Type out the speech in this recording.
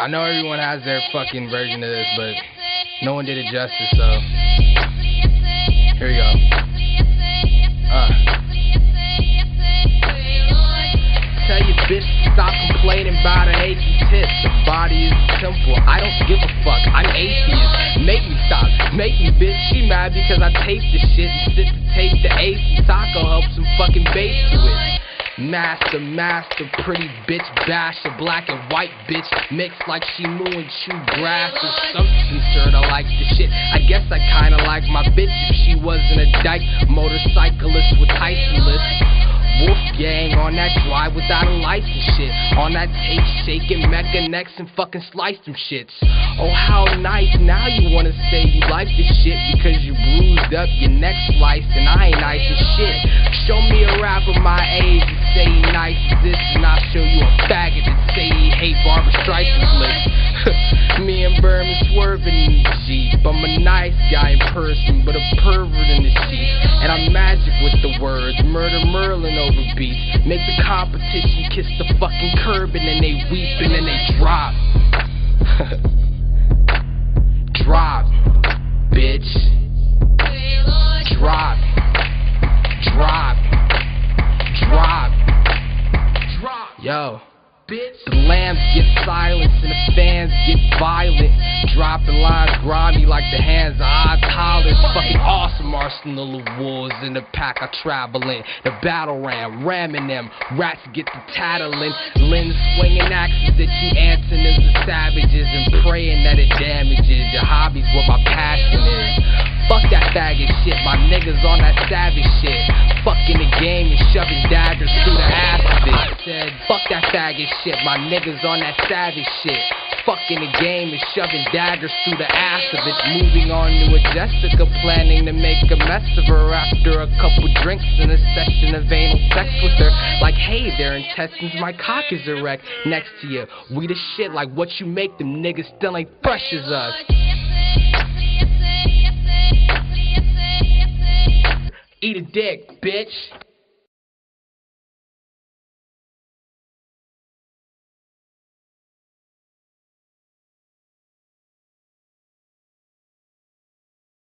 I know everyone has their fucking version of this, but no one did it justice, so here we go. Uh. Tell your bitch to stop complaining about her achy. The body is simple. I don't give a fuck. I'm atheist. Make me stop. Make me bitch. She mad because I tape the shit and sit to tape the ace and taco help some fucking bass to it. Master, master, pretty bitch, bash a black and white bitch, mixed like she moo and chew grass or something. Sort I like the shit. I guess I kinda like my bitch if she wasn't a dyke motorcyclist with Tyson list. Wolf gang on that drive without a license shit. On that tape shaking mecca necks and fucking slice them shits. Oh, how nice. Now you wanna say you like this shit because you bruised up your neck sliced and I ain't nice as shit. Show me a rapper my age and say he nice as this and I'll show you a faggot that say he hate Barbra Streisand flicks. me and Berman swerving in the Jeep. I'm a nice guy in person, but a pervert in the sheets. And I'm magic with the words. Murder Merlin over beats. Make the competition kiss the fucking curb and then they weep and then they drop, Yo. The lambs get silenced and the fans get violent. Dropping lines grimy like the hands of Oz Tollers. Fucking awesome arsenal of wolves in the pack I travel in. The battle ram, ramming them. Rats get the tattling. Limbs swinging axes at you answering as the savages and praying that it damages your hobbies where my passion is. Fuck that faggot shit, my niggas on that savage shit. Fucking the game and shoving daggers through the ass. Said, fuck that faggot shit, my niggas on that savage shit. Fucking the game and shoving daggers through the ass of it. Moving on to a Jessica, planning to make a mess of her after a couple drinks and a session of anal sex with her. Like, hey, their intestines, my cock is erect next to you. We the shit, like what you make them niggas still ain't fresh as us. Eat a dick, bitch.